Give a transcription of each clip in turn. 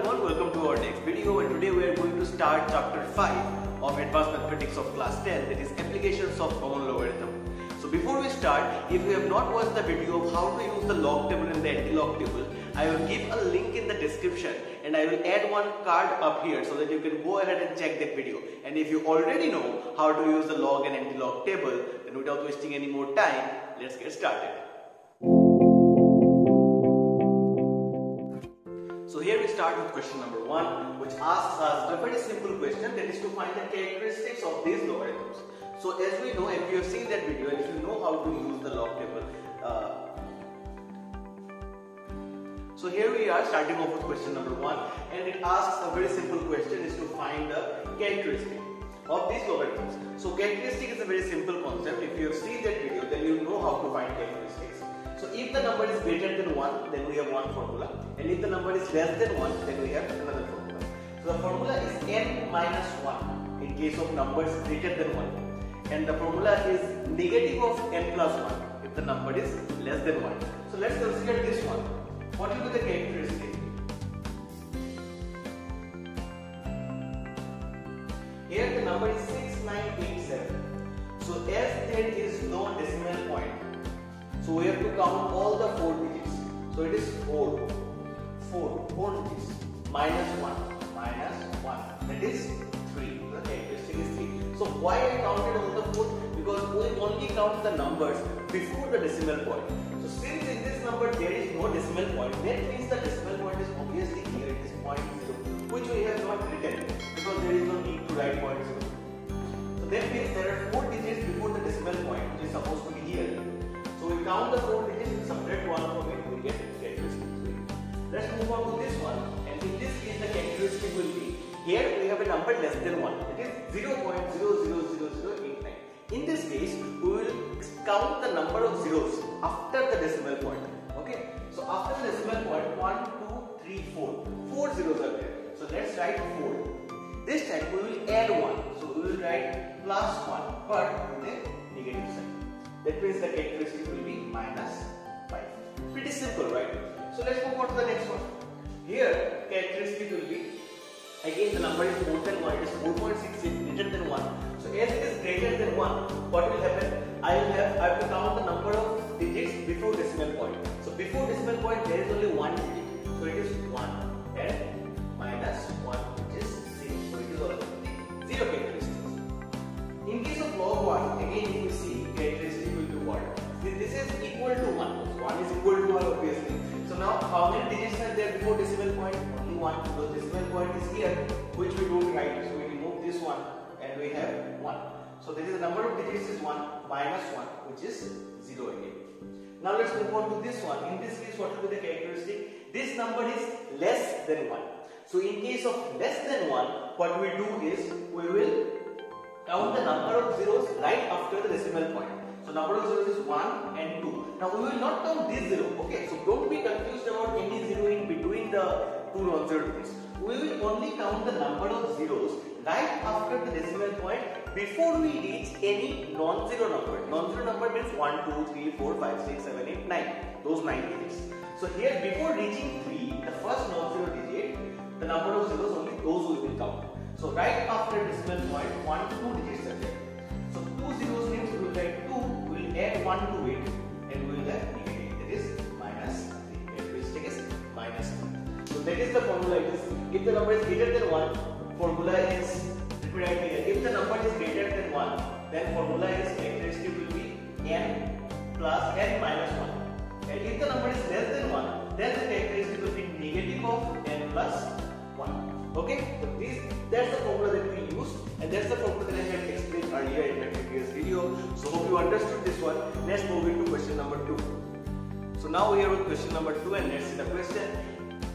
everyone, welcome to our next video and today we are going to start chapter 5 of Advanced Mathematics of class 10 that is applications of common logarithm. So before we start, if you have not watched the video of how to use the log table and the anti-log table, I will give a link in the description and I will add one card up here so that you can go ahead and check that video. And if you already know how to use the log and anti-log table, then without wasting any more time, let's get started. Start with question number one, which asks us a very simple question that is to find the characteristics of these logarithms. So as we know, if you have seen that video if you know how to use the log table, uh, so here we are starting off with question number one and it asks a very simple question is to find the characteristic of these logarithms. So characteristic is a very simple concept. If you have seen that video, then you know how to find characteristics. So if the number is greater than 1, then we have one formula. And if the number is less than 1, then we have another formula. So the formula is n minus 1 in case of numbers greater than 1. And the formula is negative of n plus 1 if the number is less than 1. So let's consider this one. What will be the characteristic? Here the number is 6987. So as there is no decimal point, so we have to count all the four digits. So it is 4, 4, 4 digits, minus 1, minus 1, that is 3. The characteristic is 3. So why I counted all the 4? Because we only count the numbers before the decimal point. So since in this number there is no decimal point, that means the decimal point is obviously here, it is point 0, which we have not written because there is no need to write point 0. So that means there are 4 digits before the decimal point, which is supposed to be here so we count the four digits and subtract one from it, Let's move on to this one. And in this case, the characteristic will be here we have a number less than 1, that is 0.000089. In this case, we will count the number of zeros after the decimal point. Okay, so after the decimal point, 1, 2, 3, 4. 4 zeros are there. So let's write 4. This time we will add 1. So we will write plus 1 but with a negative sign. That means the characteristic will be minus 5. Pretty simple, right? So let's move on to the next one. Here, characteristic will be again the number is more than 1, it is 4.6 greater than 1. So as it is greater than 1, what will happen? I will have I have to count the number of digits before decimal point. So before decimal point there is only one digit. So it is 1 and now how many digits are there before decimal point? Only 1 because decimal point is here which we don't write. So we remove this one and we have 1. So this is the number of digits is 1 minus 1 which is 0 again. Now let's move on to this one. In this case what will be the characteristic? This number is less than 1. So in case of less than 1 what we do is we will count the number of zeros right after the decimal point. So number of zeros is 1 and 2. Now we will not count this zero. Okay, so don't be confused about any zero in between the two non-zero digits. We will only count the number of zeros right after the decimal point before we reach any non-zero number. Non-zero number means 1, 2, 3, 4, 5, 6, 7, 8, 9. Those 9 digits. So here before reaching 3, the first non-zero digit, the number of zeros only those we will count. So right after decimal point, 1, 2 digits are there. So 2 zeros means we will write 2, we will add 1 to it and we will have negative. That is minus 3. Characteristic is minus 1. So that is the formula. It is if the number is greater than 1, formula is repeat here. If the number is greater than 1, then formula is characteristic will be n plus n minus 1. And if the number is less than 1, then the characteristic will be negative of n plus 1. Okay, so this that's the formula that we use, and that's the formula that I have explained earlier in my previous video. So hope you understood this one. Let's move into question number two. So now we are with question number two, and let's see the question.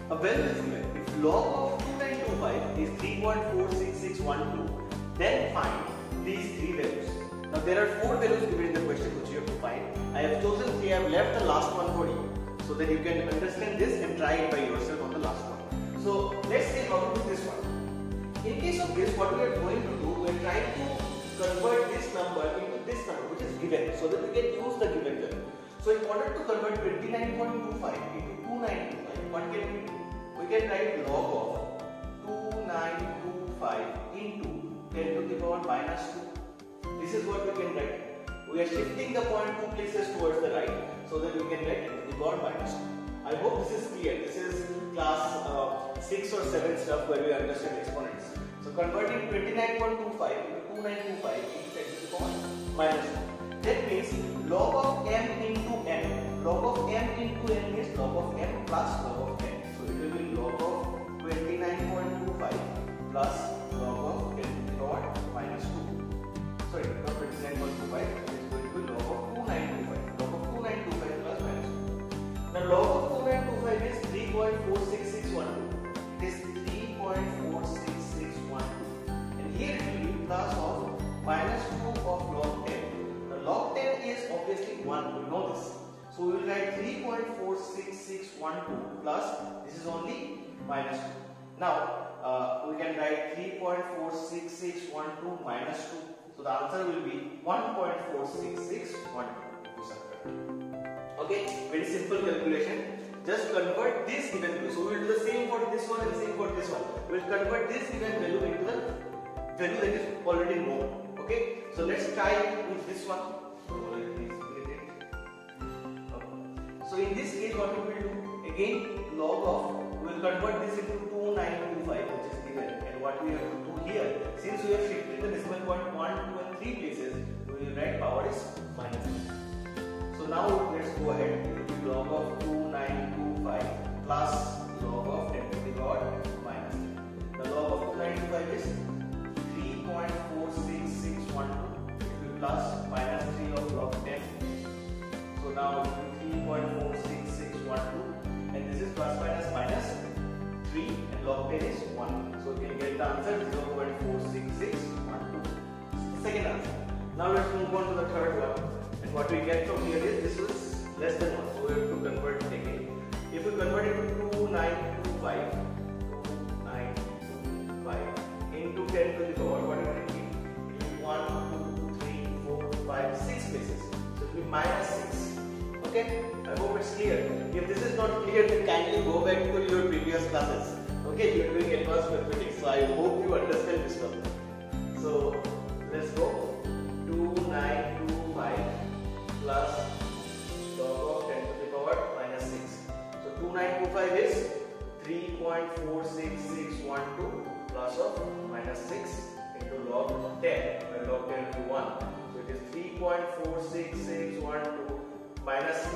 A value is given. If log of 2925 is 3.46612, then find these three values. Now there are four values given in the question which you have to find. I have chosen three. I have left the last one for you, so that you can understand this and try it by yourself on the last one. So let's see how to do this one. In case of this, what we are going to do, we are trying to convert this number into this number which is given so that we can use the given value. So in order to convert 29.25 into 2925, what can we do? We can write log of 2925 into 10 to the power minus 2. This is what we can write. We are shifting the point two places towards the right so that we can write to the power minus 2. I hope this is clear. This is class uh, 6 or 7 stuff where we understand exponents. So converting 29.25 into 2925 into 10 to the power minus 2. That means log of m into n. Log of m into n means log of m plus log of n. So it will be log of 29.25 plus 3.46612 minus 2. So the answer will be 1.46612. Okay, very simple calculation. Just convert this given value. So we will do the same for this one and same for this one. We will convert this given value into the value that is already known. Okay, so let's try with this one. So in this case, what we will do again log of we will convert this into 2925 which is given and what we have to here since we have shifted the decimal point 1, 2 and 3 places we will write power is minus 1. So now let's go ahead it will be log of 2925 plus log of 10 to the power minus 3. The log of 2925 is 3.46612 it will be plus minus 3 of log 10 so now will be 3.46612 and this is plus minus minus 3 and log 10 is 1. So we can get the answer 0.46612. Second answer. Now let's move on to the third one. And what we get from here is this is less than 1. So we have to convert it again. If we convert it to 2925, 2925 into 10 to the power, what will it be? It will be 1, 2, 3, 4, 5, 6 places. So it will be minus 6. Okay, I hope it's clear. If this is not clear, then kindly go back to your previous classes. Okay, you are doing advanced mathematics, so I hope you understand this one. So let's go. 2925 plus log of 10 to the power minus 6. So 2925 is 3.46612 plus of minus 6 into log 10, where log 10 will be 1. So it is 3.46612 minus 6.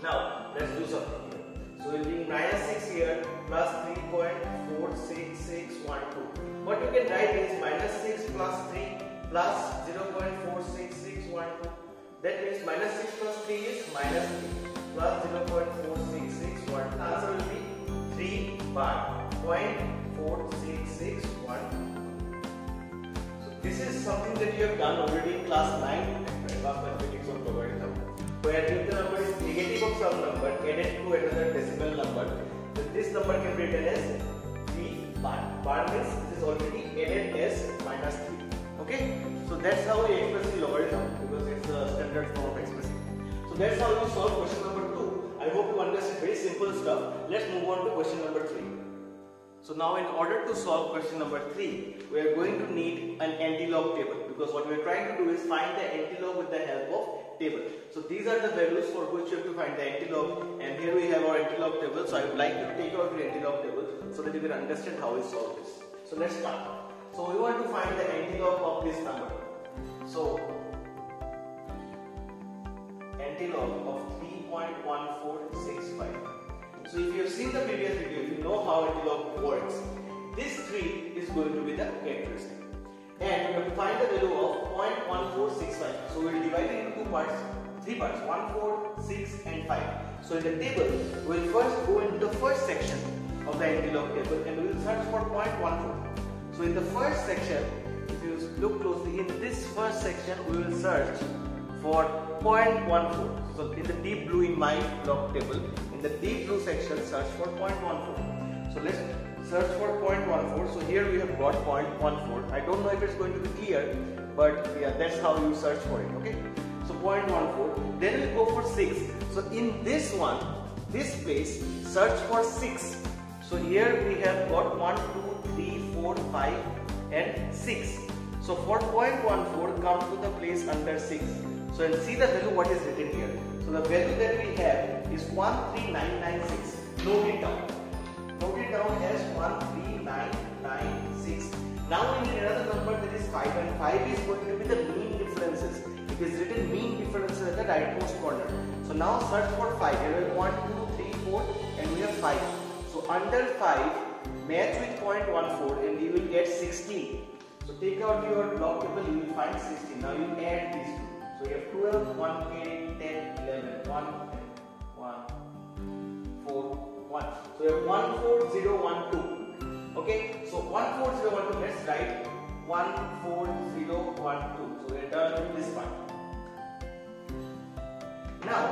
Now let's do something here. So it will be minus 6 here plus 3.46612. What you can write is minus 6 plus 3 plus 0.46612. That means minus 6 plus 3 is minus 3 plus 0.46612. Answer will be 3 bar 0.46612. So this is something that you have done already in class 9 advanced mathematics of logarithm where if the number is negative of some number added to another decimal number then this number can be written as 3 bar. Bar means this is already added as minus 3. Okay? So that's how we express the logarithm because it's a standard form of expressing. So that's how you solve question number 2. I hope you understand very simple stuff. Let's move on to question number 3. So now in order to solve question number 3, we are going to need an anti-log table because what we are trying to do is find the anti-log with the help of table. So these are the values for which you have to find the anti-log and here we have our anti-log table. So I would like you to take out your anti-log table so that you can understand how we solve this. So let's start. So we want to find the anti-log of this number. So anti-log of 3.1465. So if you have seen the previous video, you know how anti-log works, this 3 is going to be the characteristic. And we have to find the value of 0.1465. So we will divide it into two parts, three parts, 1, 4, 6 and 5. So in the table, we will first go into the first section of the anti-log table and we will search for 0.14. So in the first section, if you look closely, in this first section, we will search for 0.14. So in the deep blue in my log table, in the deep blue section, search for 0.14. So let's search for 0.14. So here we have got 0.14. I don't know if it's going to be clear, but yeah, that's how you search for it. Okay. So 0.14. Then we'll go for 6. So in this one, this place, search for 6. So here we have got 1, 2, 3, 4, 5 and 6. So for 0.14 come to the place under 6. So and see the value what is written here. So the value that we have is 13996. Note it down. Down as 13996. Now we need another number that is 5 and 5 is going to be the mean differences. It is written mean differences at the rightmost corner. So now search for 5. Here we have 1, 2, 3, 4 and we have 5. So under 5 match with 0.14 and you will get 16. So take out your log table you will find 16. Now you add these two. So you have 12, 1, 8, 10, 11, 1, 1, 4, 1. So we have 1, 4, 0, 1, 2. Okay, so 1, 4, 0, 1, 2, let's write 1, 4, 0, 1, 2. So we are done with this part. Now,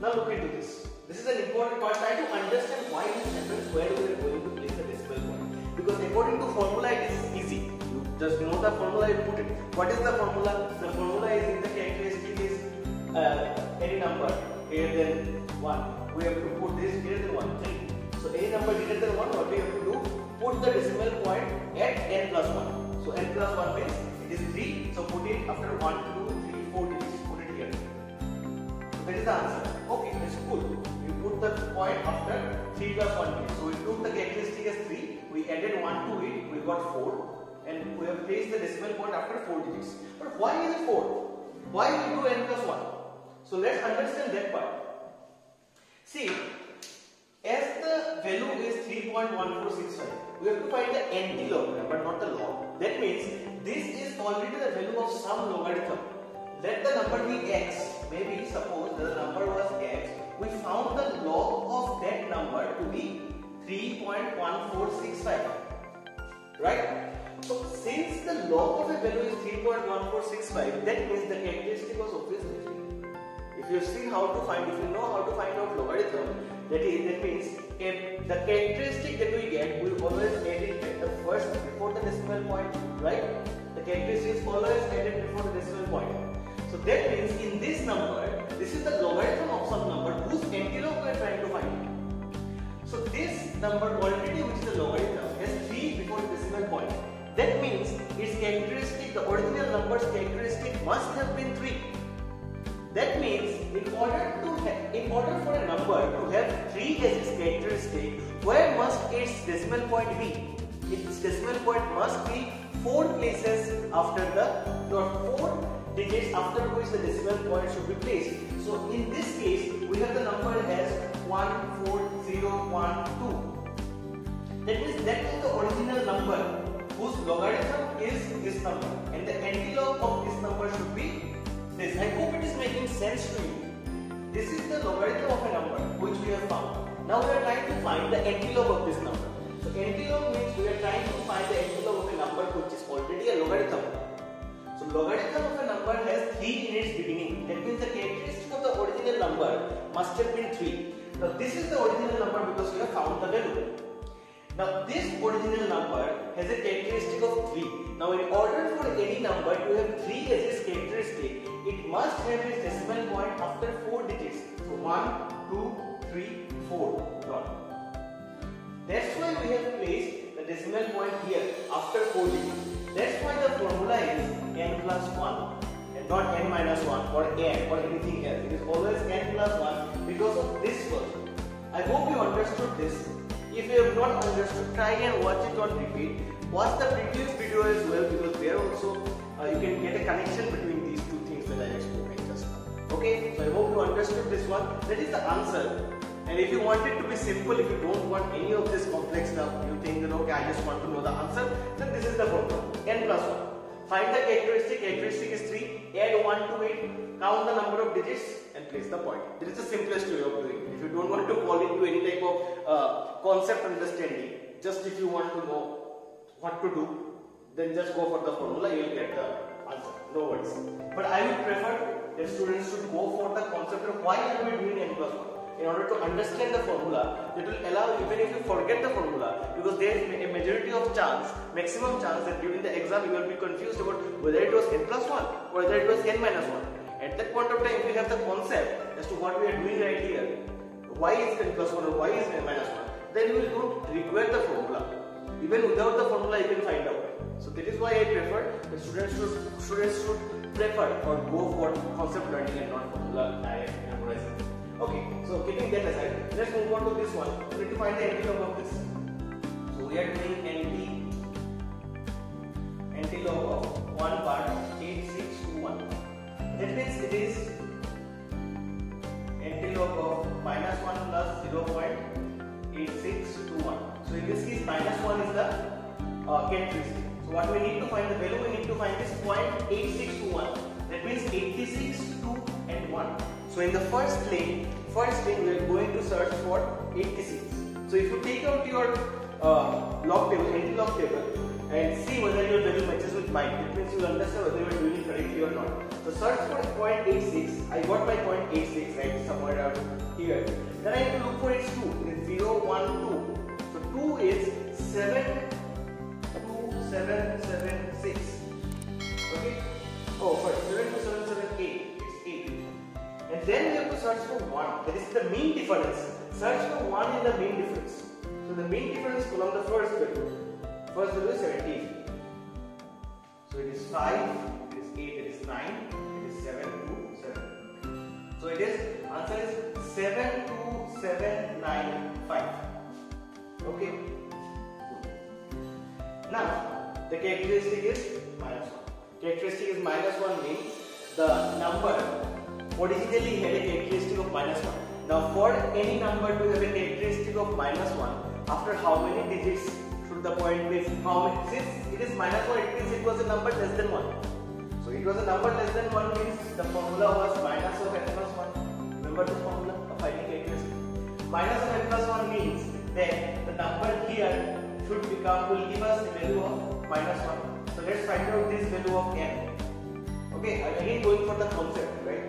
now look into this. This is an important part. Try to understand why this happens, where we are going to place the decimal point. Because according to formula, it is easy. You just know the formula, you put it. What is the formula? The formula is in the characteristic is uh, any number greater than 1. We have to put number greater than 1, what we have to do? Put the decimal point at n plus 1. So n plus 1 means it is 3. So put it after 1, 2, 3, 4 digits. Put it here. So that is the answer. Okay, that's cool. We put the point after 3 plus 1 digit. So we took the characteristic as 3. We added 1 to it. We got 4. And we have placed the decimal point after 4 digits. But why is it 4? Why we do n plus 1? So let's understand that part. See, as the value is 3.1465, we have to find the anti-log but not the log. That means this is already the value of some logarithm. Let the number be x. Maybe suppose the number was x. We found the log of that number to be 3.1465. Right? So since the log of a value is 3.1465, that means the characteristic was obviously 3. If you see how to find, if you know how to find out logarithm, that is, that means if the characteristic that we get, we always add it at the first before the decimal point, right? The characteristic is always added before the decimal point. So that means in this number, this is the logarithm of some number whose antilog we are trying to find. So this number already which is the logarithm has 3 before the decimal point. That means its characteristic, the original number's characteristic must have been 3. That means in order to in order for a number to have 3 as its characteristic, where must its decimal point be? Its decimal point must be 4 places after the or 4 digits after which the decimal point should be placed. So in this case, we have the number as 14012. That means that is the original number whose logarithm is this number and the antilog of this number should be this. I hope it is making sense to you. This is the logarithm of a number which we have found. Now we are trying to find the antilog of this number. So antilog means we are trying to find the antilog of a number which is already a logarithm. So logarithm of a number has 3 in its beginning. That means the characteristic of the original number must have been 3. Now this is the original number because we have found the value. Now this original number has a characteristic of 3. Now in order for any number to have 3 as its characteristic, must have its decimal point after 4 digits. So 1, 2, 3, 4. Dot. That's why we have placed the decimal point here after 4 digits. That's why the formula is n plus 1 and not n minus 1 or n or anything else. It is always n plus 1 because of this one. I hope you understood this. If you have not understood, try and watch it on repeat. Watch the previous video as well because there also uh, you can get a connection between Okay, so I hope you understood this one. That is the answer. And if you want it to be simple, if you don't want any of this complex stuff, you think that okay, I just want to know the answer, then this is the formula. n plus 1. Find the characteristic, characteristic is 3, add 1 to it, count the number of digits and place the point. This is the simplest way of doing it. If you don't want to fall into any type of uh, concept understanding, just if you want to know what to do, then just go for the formula, you will get the answer. No worries. But I would prefer that students should go for the concept of why are we doing n plus 1 in order to understand the formula it will allow even if you forget the formula because there is a majority of chance maximum chance that during the exam you will be confused about whether it was n plus 1 or whether it was n minus 1 at that point of time if you have the concept as to what we are doing right here why is n plus 1 or why is n minus 1 then you will don't require the formula. Even without the formula, you can find out. So that is why I prefer the students should students should prefer or go for concept learning and not formula direct memorizing. Okay, so keeping that aside, let's move on to this one. We need to find the antilog of this. So we are doing anti antilog of one part 8621. That means it is antilog of minus 1 plus 0.8621. So in this case, minus 1 is the uh, characteristic. So what we need to find the value, we need to find this 0.8621. That means 86, 2 and 1. So in the first lane, first lane we are going to search for 86. So if you take out your uh, log table, anti-log table and see whether your value matches with mine, it means you will understand whether you are doing it correctly or not. So search for 0.86. I got my 0.86 right somewhere around here. Then I have to look for its 2. It is 0, 1, 2. So 2 is 7, 2, 7, 7, 6. Okay? Oh, sorry, 7, 2, 7, 7, 8. It's 8. And then we have to search for 1. That is the mean difference. Search for 1 in the mean difference. So the mean difference column, the first value. First value is 17. So it is 5, it is 8, it is 9, it is 7, 2, 7. So it is, answer is 7, 2, 7, 9, 5. Okay. Now, the characteristic is minus 1. Characteristic is minus 1 means the number originally had a characteristic of minus 1. Now, for any number to have a characteristic of minus 1, after how many digits should the point be? How many? Since it is minus 1, it means it was a number less than 1. So, it was a number less than 1 means the formula was minus of n plus 1. Remember the formula of finding characteristic? Minus of n plus 1 means that the number here should become will give us the value of minus 1. So let's find out this value of n. Okay, I'm again going for the concept, right?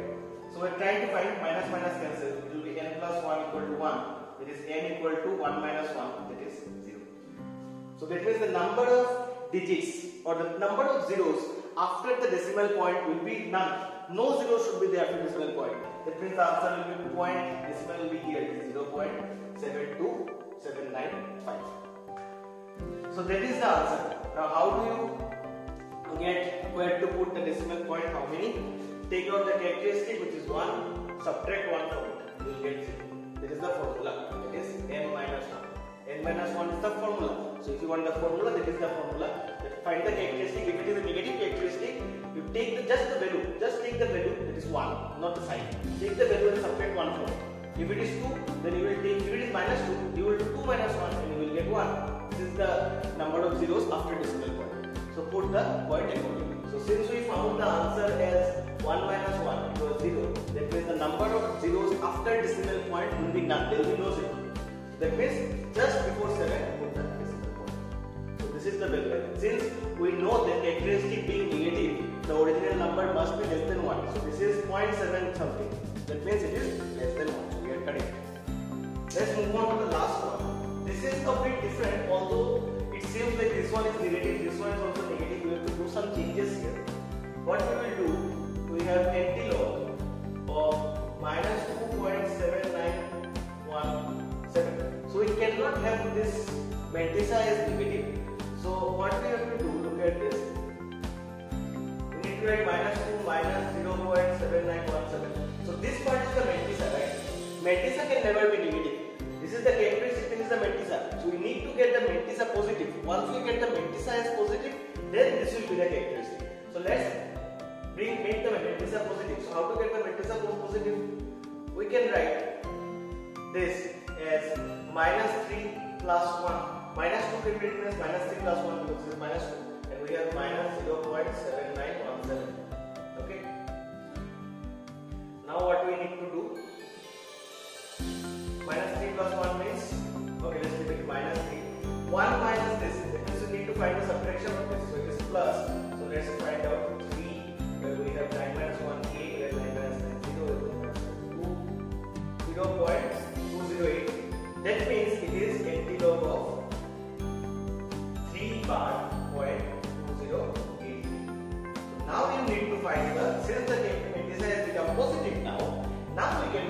So we're trying to find minus minus cancel. It will be n plus 1 equal to 1. That is n equal to 1 minus 1. That is 0. So that means the number of digits or the number of zeros after the decimal point will be none. No zero should be there after decimal point. That means the answer will be point decimal will be here. It is 0.72795. So that is the answer. Now how do you get where to put the decimal point? How many? Take out the characteristic which is 1, subtract 1 from it. You will get 0. This is the formula. That is n minus 1. n minus 1 is the formula. So if you want the formula, that is the formula. Find the characteristic. If it is a negative characteristic, you take the, just the value. Just take the value. That is 1, not the sign. Take the value and subtract 1 from it. If it is 2, then you will take, if it is minus 2, you will do 2 minus 1 and you will get 1. This is the number of zeros after decimal point. So put the point accordingly. So since we found the answer as 1 minus 1 it was 0, that means the number of zeros after decimal point will be none. There will be no zero. That means just before 7 put the decimal point. So this is the value. Since we know that characteristic being negative, the original number must be less than 1. So this is 0.7 something. That means it is less than 1. So we are correct. Let's move on negative, this one is also negative. We have to do some changes here. What we will do, we have anti log of minus 2.7917. So we cannot have this mantissa as negative. So what we have to do, look at this. We need to write minus 2 minus 0.7917. So this part is the mantissa, right? Mantissa can never be negative. This is the this is. So we need to get the mantissa positive. Once we get the mantissa as positive, then this will be the characteristic. So let's bring make the mantissa positive. So how to get the mantissa positive? We can write this as minus 3 plus 1. Minus 2 can be written as minus 3 plus 1 because this is minus 2. And we have minus 0.7917.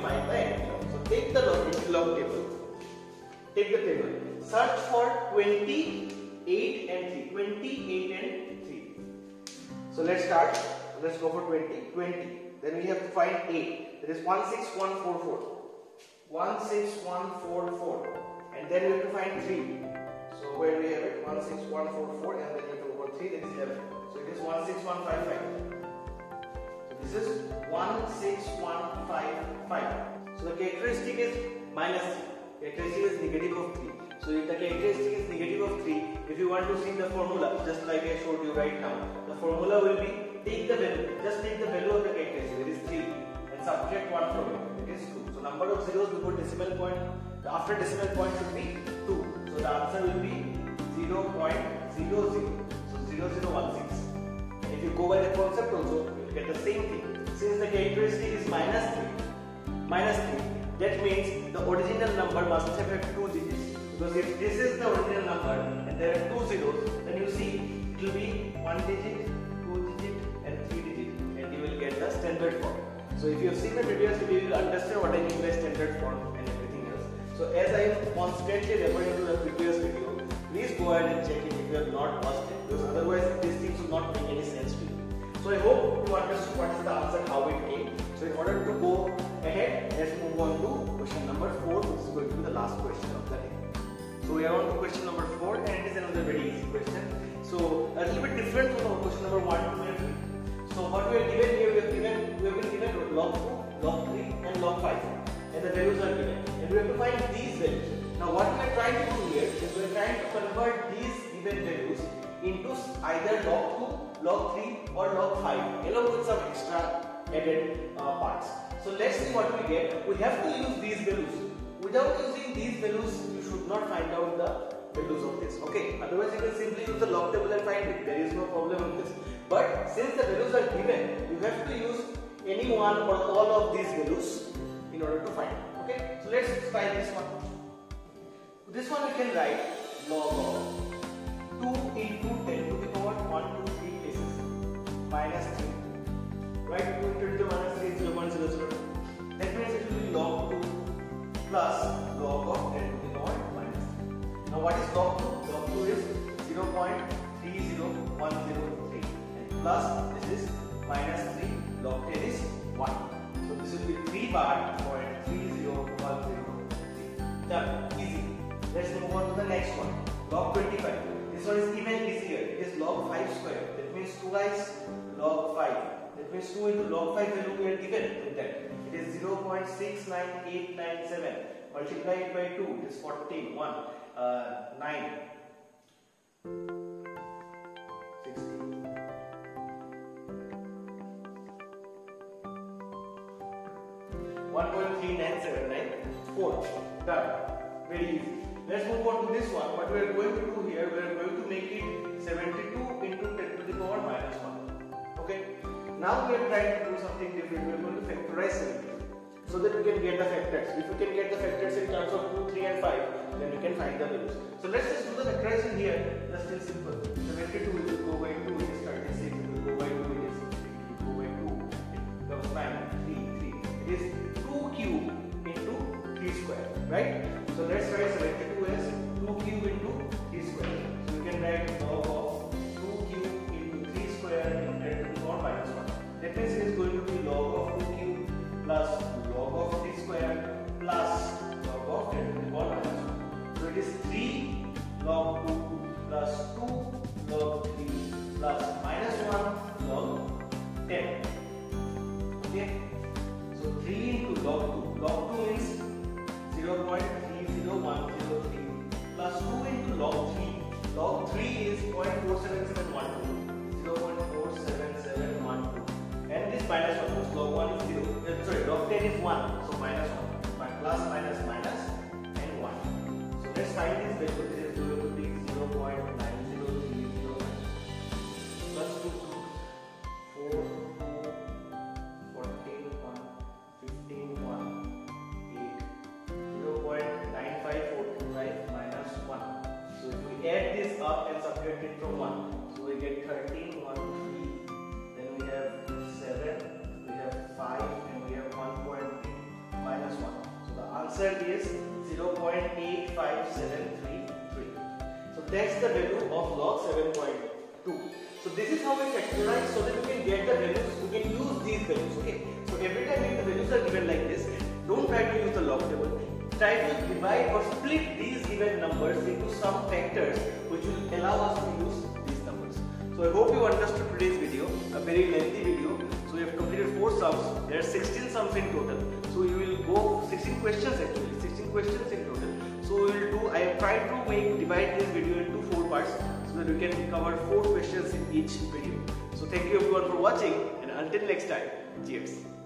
find antilog take the log, table. take the table. Search for 28 and 3. 28 and 3. So let's start. Let's go for 20. 20. Then we have to find 8. That is 16144. 16144. And then we have to find 3. So where do we have it? 16144 and then we have to go for 3. That is 11. So it is 16155. This is 16155. So the characteristic is minus 3. Characteristic is negative of 3. So if the characteristic is negative of 3, if you want to see the formula, just like I showed you right now, the formula will be take the value, just take the value of the characteristic, that is 3, and subtract 1 from it, it is 2. So number of zeros before decimal point, after decimal point should be 2. So the answer will be 0 0.00. So 0016. And if you go by the concept also, get the same thing. Since the characteristic is minus 3, minus 3. That means the original number must have had 2 digits. Because if this is the original number and there are 2 zeros, then you see it will be 1 digit, 2 digit and 3 digit and you will get the standard form. So if you have seen the videos, you will understand what I mean by standard form and everything else. So as I am constantly referring to the previous video, please go ahead and check it if you have not watched it because otherwise these things will not make any sense to you. So I hope you understood what is the answer, how it came. So in order to go ahead, let's move on to question number 4 which is going to be the last question of the day. So we are on to question number 4 and it is another very easy question. So a little bit different from question number 1, 2 and 3. So what we are given here, we have given we have been given log 2, log 3 and log 5 and the values are given and we have to find these values. Now what we are trying to do here is we are trying to convert these given values into either log 2, log 3 or log 5 along with some extra added uh, parts. So let's see what we get. We have to use these values. Without using these values, you should not find out the values of this. Okay, otherwise you can simply use the log table and find it. There is no problem with this. But since the values are given, you have to use any one or all of these values in order to find. It. Okay, so let's try this one. This one we can write log of 2 into 10 to the power 1, 2, 3 places minus 3 right? 2 into the minus 3 is 0 0.00 that means it will be log 2 plus log of 10 to the power minus. 3 now what is log 2 log 2 is 0 0.30103 and plus this is minus 3 log 10 is 1 so this will be 3 bar 0.30103 done. Easy. Let's move on to the next one. Log 25 this one is even easier. It is log 5 square. That means 2 guys log 5 that means 2 into log 5 value we are given with that. It is 0.69897. Multiply it by 2. It is 14. 1. Uh, 9. 16. One point three nine seven nine four. Done. Very easy. Let's move on to this one. What we are going to do here, we are going to make it 72 into 10 to the power minus 1. Okay. Now we are trying to do something different. We are going to factorize 70 so that we can get the factors. If we can get the factors in terms of 2, 3 and 5, then we can find the values. So let's just do the factorization here. That's still simple. 72 will go by 2, it is log 3 plus minus 1 log 10. Okay? So 3 into log 2. Log 2 is 0.30103 plus 2 into log 3. Log 3 is 0.47712. 0.47712 and this minus 1 because log 1 is 0 uh, sorry log 10 is 1 so minus 1 but plus minus minus and 1 so let's find this value this is going to be 0.9030 answer is 0.85733. So that's the value of log 7.2. So this is how we factorize so that we can get the values, we can use these values, okay? So every time if the values are given like this, don't try to use the log table. Try to divide or split these given numbers into some factors which will allow us to use these numbers. So I hope you understood today's video, a very lengthy video. So we have completed 4 sums, there are 16 sums in total. So you will go 16 questions actually, 16 questions in total. So we will do, I have tried to make divide this video into 4 parts so that we can cover 4 questions in each video. So thank you everyone for watching and until next time, cheers.